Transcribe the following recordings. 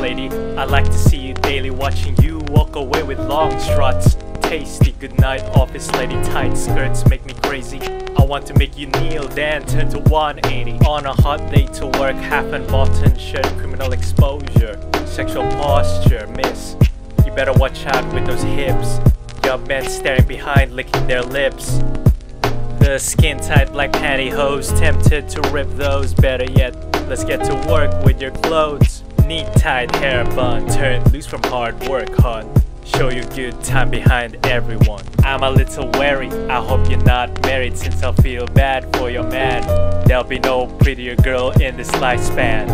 lady. I like to see you daily, watching you walk away with long struts. Tasty, good night, office lady. Tight skirts make me crazy. I want to make you kneel, then turn to 180. On a hot day to work, half unbuttoned shirt, criminal exposure. Sexual posture, miss. You better watch out with those hips. Young men staring behind, licking their lips. The skin tight black pantyhose, tempted to rip those. Better yet, let's get to work with your clothes. Neat tight hair bun, turn loose from hard work, hun. Show you good time behind everyone. I'm a little wary, I hope you're not married since I feel bad for your man. There'll be no prettier girl in this lifespan.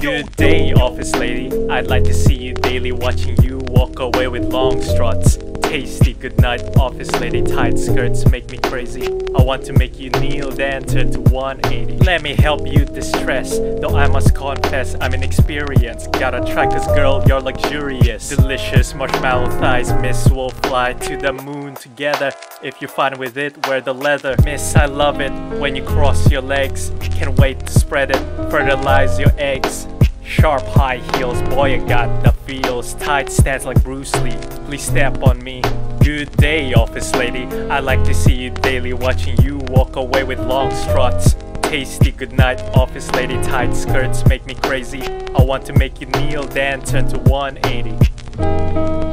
Good day, office lady. I'd like to see you daily, watching you walk away with long struts. Tasty goodnight, office lady. Tight skirts make me crazy. I want to make you kneel, then turn to 180. Let me help you distress, though I must confess I'm inexperienced. Gotta track this girl, you're luxurious. Delicious marshmallow thighs, miss. We'll fly to the moon together. If you're fine with it, wear the leather. Miss, I love it when you cross your legs. Can't wait to spread it, fertilize your eggs. Sharp high heels, boy, I got the feels. Tight stance like Bruce Lee. Please step on me. Good day, office lady. I like to see you daily, watching you walk away with long struts. Tasty good night, office lady. Tight skirts make me crazy. I want to make you kneel, then turn to 180.